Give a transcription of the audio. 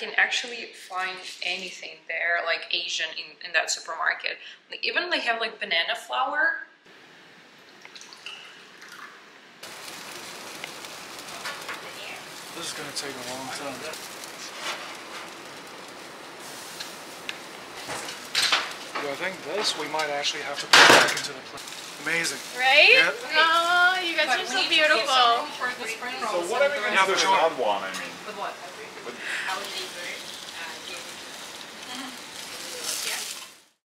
can actually find anything there, like Asian in, in that supermarket. Like, even they have like banana flour. This is gonna take a long time. Yeah, I think this we might actually have to put back into the plate. Amazing. Right? Yep. Oh, you spring So rolls what are we gonna Yeah, do with one. I mean? With what? With- Holiday